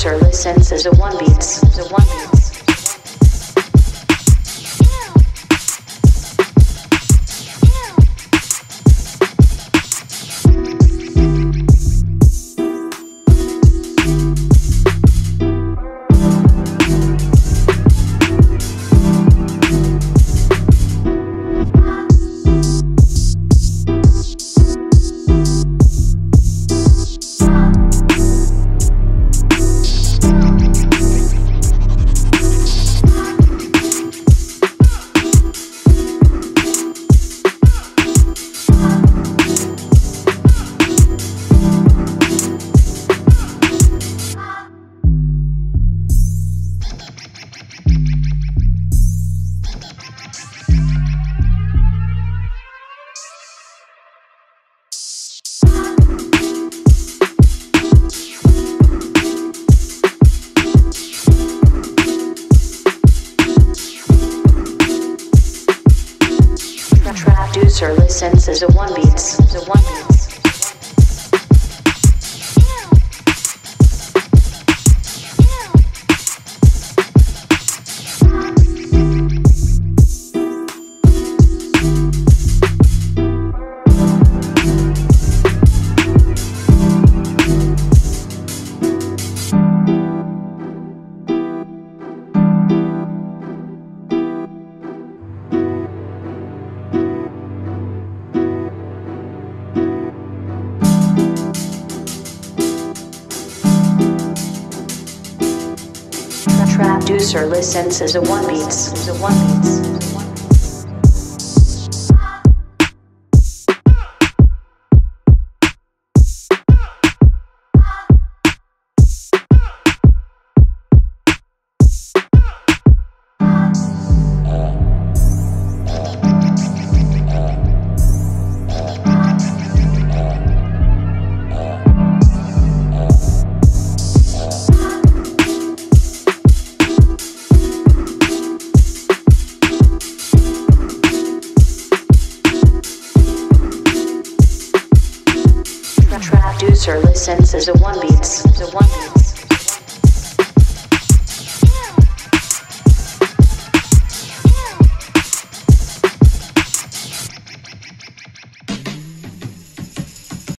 producer listens is a one beats. The one beats. Traducer listens as a one beats, the one beats. The traducer listens as a one beats, the one beats. Traducer listens as a one beats, the one beats.